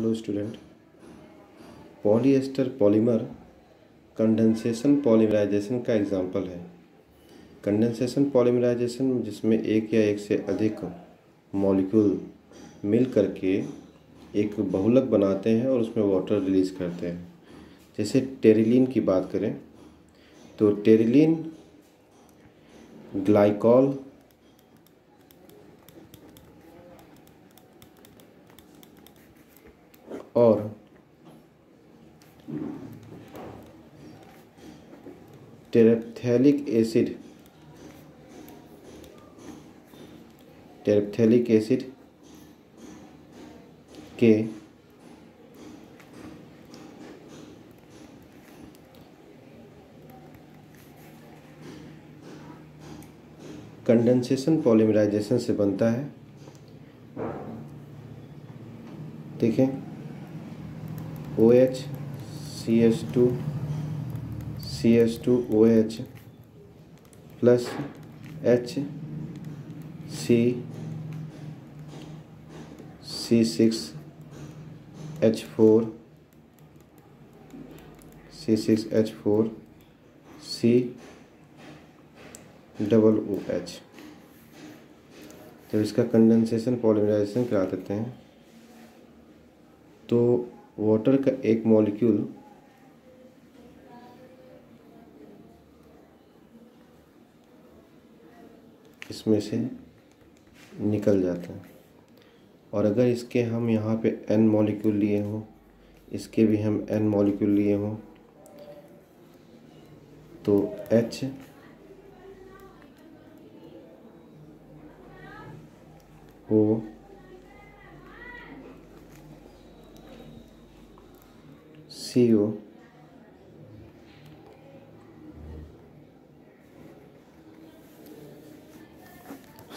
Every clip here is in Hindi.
Hello student polyester polymer condensation polymerisation का एग्जांपल है। कंडेंसेशन पॉलीमराइजेशन जिसमें एक या एक से अधिक मॉलिक्यूल मिल करके एक बहुलक बनाते हैं और उसमें वाटर रिलीज़ करते हैं। जैसे टेरिलीन की बात करें तो टेरिलीन ग्लाइकॉल और टेरेप्थेलिक एसिड टेरेप्थेलिक एसिड के कंडेंसेशन पॉलीमराइजेशन से बनता है। देखें। O H C H two C H two O H plus H C C six H four C six H four C double O H तो इसका कंडेंसेशन पॉलीमराइजेशन करा देते हैं तो वाटर का एक मॉलिक्यूल इसमें से निकल जाता है। और अगर इसके हम यहाँ पे एन मॉलिक्यूल लिए हों, इसके भी हम एन मॉलिक्यूल लिए हों तो एच ओ सी ओ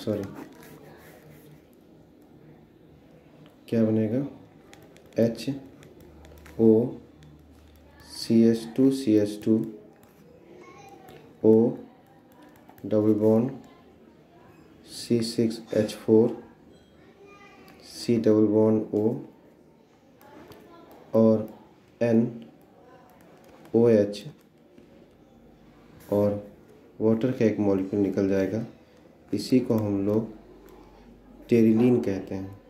सॉरी क्या बनेगा? H O C H two C H two O double bond C six H four C double bond O n, O H और वाटर का एक मॉलिक्यूल निकल जाएगा। इसी को हम लोग टेरिलीन कहते हैं।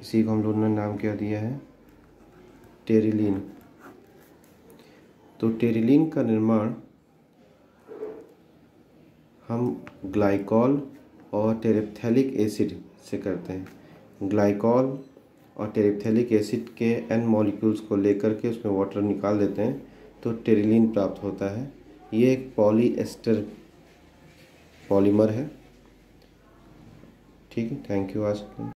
इसी को हम लोग ने नाम क्या दिया है? टेरिलीन। तो टेरिलीन का निर्माण हम ग्लाइकॉल और टेरेप्थेलिक एसिड से करते हैं। ग्लाइकॉल और टेरिपथेलिक एसिड के एन मॉलिक्यूल्स को लेकर के उसमें वाटर निकाल देते हैं तो टेरिलीन प्राप्त होता है। ये एक पॉलीएस्टर पॉलीमर है। ठीक है थैंक यू आज